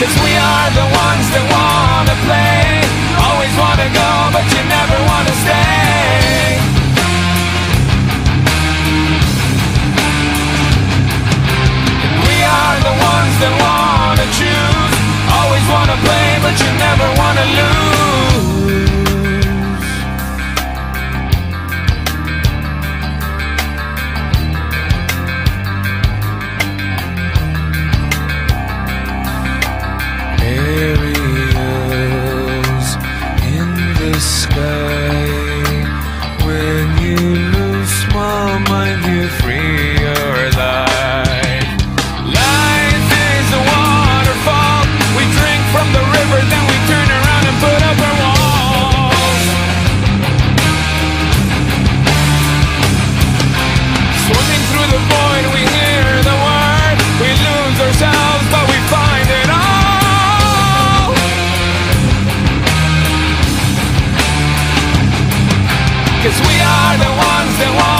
Cause we are the ones that wanna play. Always wanna go but you never wanna stay. We are the ones that wanna choose. Always wanna play but you never wanna lose. Cause we are the ones that want